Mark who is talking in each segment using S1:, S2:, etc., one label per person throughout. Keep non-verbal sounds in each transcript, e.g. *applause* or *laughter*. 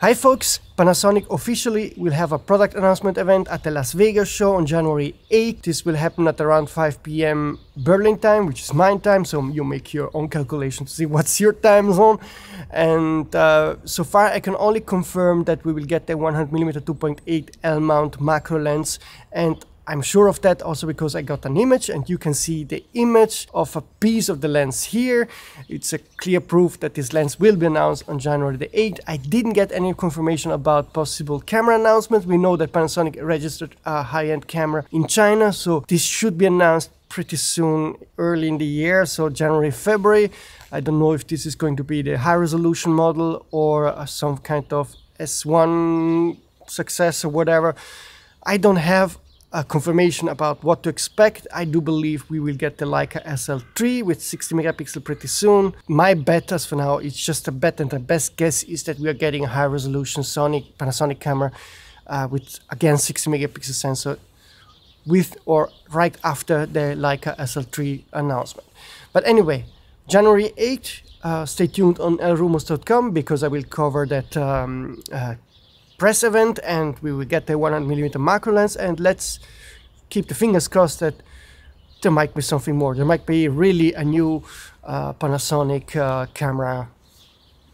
S1: Hi folks, Panasonic officially will have a product announcement event at the Las Vegas show on January 8. This will happen at around 5 p.m. Berlin time, which is mine time, so you make your own calculation to see *laughs* what's your time zone. And uh, so far I can only confirm that we will get the 100mm 2.8 L mount macro lens and I'm sure of that also because I got an image and you can see the image of a piece of the lens here. It's a clear proof that this lens will be announced on January the 8th. I didn't get any confirmation about possible camera announcements. We know that Panasonic registered a high-end camera in China, so this should be announced pretty soon, early in the year, so January, February. I don't know if this is going to be the high resolution model or uh, some kind of S1 success or whatever. I don't have a confirmation about what to expect. I do believe we will get the Leica SL3 with 60 megapixel pretty soon. My bet as for now, it's just a bet and the best guess is that we are getting a high resolution Sonic Panasonic camera uh, with again 60 megapixel sensor with or right after the Leica SL3 announcement. But anyway, January 8th, uh, stay tuned on lrumors.com because I will cover that um, uh, press event and we will get the 100mm macro lens and let's keep the fingers crossed that there might be something more. There might be really a new uh, Panasonic uh, camera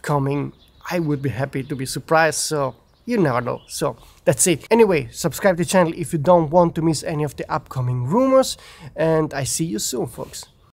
S1: coming. I would be happy to be surprised, so you never know. So that's it. Anyway, subscribe to the channel if you don't want to miss any of the upcoming rumors and I see you soon, folks.